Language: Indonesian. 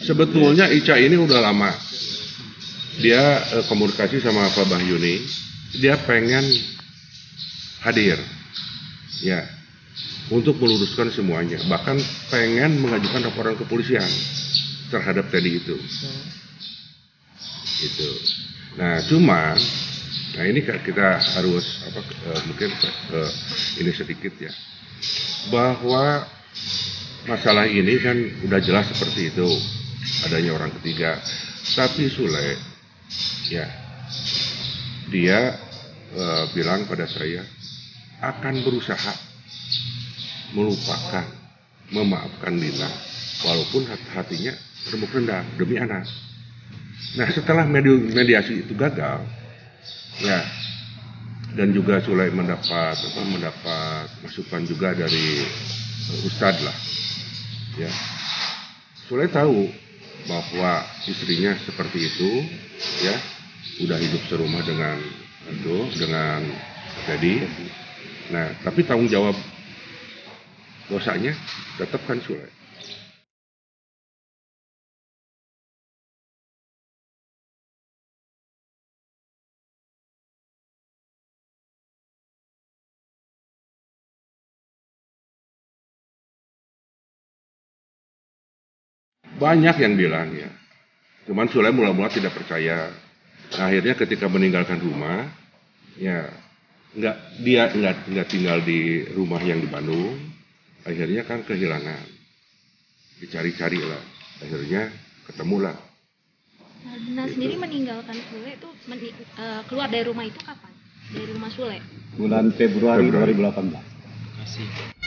sebetulnya Ica ini udah lama. Dia eh, komunikasi sama Pak Bahyuni dia pengen hadir. Ya. Untuk meluruskan semuanya. Bahkan pengen mengajukan laporan kepolisian terhadap tadi itu. Itu nah cuma nah ini kita harus apa eh, mungkin eh, ini sedikit ya. Bahwa masalah ini kan udah jelas seperti itu adanya orang ketiga. Tapi Sule ya dia uh, bilang pada saya akan berusaha melupakan memaafkan Lina walaupun hatinya remuk rendah demi anak. Nah setelah mediasi itu gagal ya dan juga Sule mendapat apa mendapat masukan juga dari Ustadz lah ya. Sule tahu bahwa istrinya seperti itu ya udah hidup serumah dengan itu dengan jadi nah tapi tanggung jawab dosanya tetap kan Sule Banyak yang bilang ya. Cuman Sule mula-mula tidak percaya. Nah, akhirnya ketika meninggalkan rumah, ya nggak dia nggak nggak tinggal di rumah yang di Bandung. Akhirnya kan kehilangan. Dicari-cari lah. Akhirnya ketemulah. Nah, Dina sendiri meninggalkan Sule itu meni, uh, keluar dari rumah itu kapan? Dari rumah Sule? Bulan Februari, Februari. 2018. Masih.